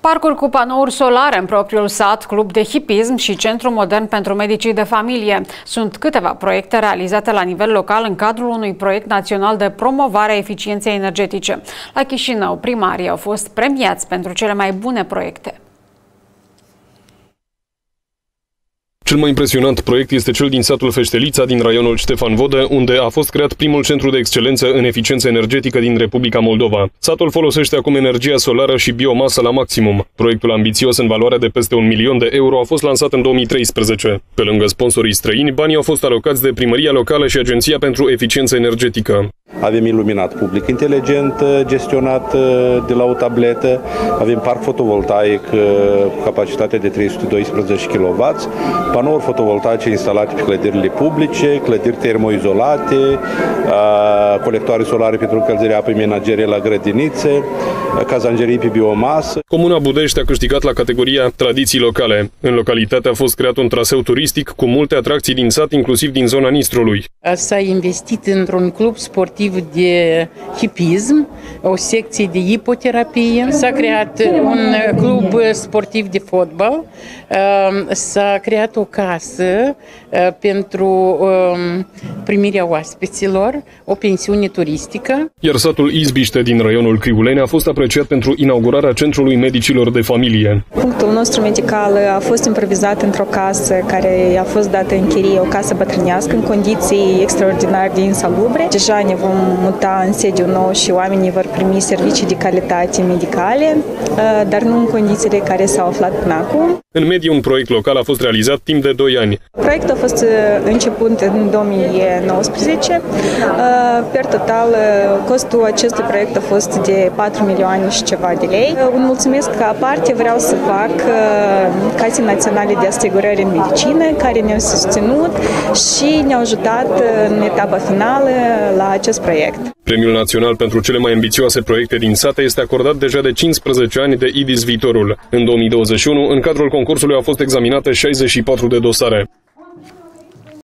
Parcuri cu panouri solare în propriul sat, club de hipism și centru modern pentru medicii de familie. Sunt câteva proiecte realizate la nivel local în cadrul unui proiect național de promovare a eficienței energetice. La Chișinău, primarii au fost premiați pentru cele mai bune proiecte. Cel mai impresionant proiect este cel din satul Feștelița, din raionul Ștefan Vodă, unde a fost creat primul centru de excelență în eficiență energetică din Republica Moldova. Satul folosește acum energia solară și biomasă la maximum. Proiectul ambițios în valoare de peste un milion de euro a fost lansat în 2013. Pe lângă sponsorii străini, banii au fost alocați de primăria locală și Agenția pentru Eficiență Energetică. Avem iluminat public inteligent gestionat uh, de la o tabletă, avem parc fotovoltaic uh, cu capacitate de 312 kW, panouri fotovoltaice instalate pe clădirile publice, clădiri termoizolate, uh, colectoare solare pentru încălzirea apei menagere la grădinițe, cazangerii pe biomasă. Comuna Budești a câștigat la categoria tradiții locale. În localitate a fost creat un traseu turistic cu multe atracții din sat, inclusiv din zona Nistrului. S-a investit într-un club sportiv de hipism, o secție de hipoterapie. S-a creat un club sportiv de fotbal, s-a creat o casă pentru primirea oaspeților, o pensiune turistică. Iar satul Izbiște din raionul Criulene a fost apreciat pentru inaugurarea Centrului Medicilor de Familie. Punctul nostru medical a fost improvizat într-o casă care a fost dată în chirie, o casă bătrânească, în condiții extraordinar de insalubre. Deja ne vom muta în sediu nou și oamenii vor primi servicii de calitate medicale, dar nu în condițiile care s-au aflat până acum. În mediu, un proiect local a fost realizat timp de 2 ani. Proiectul a fost început în 2019. Per total, costul acestui proiect a fost de 4 milioane și ceva de lei. Un mulțumesc că aparte vreau să fac Casei Naționale de Asigurări în Medicină, care ne-au susținut și ne-au ajutat în etapa finală la acest proiect. Premiul național pentru cele mai ambițioase proiecte din sate este acordat deja de 15 ani de IDIS Viitorul. În 2021, în cadrul concursului au fost examinate 64 de dosare.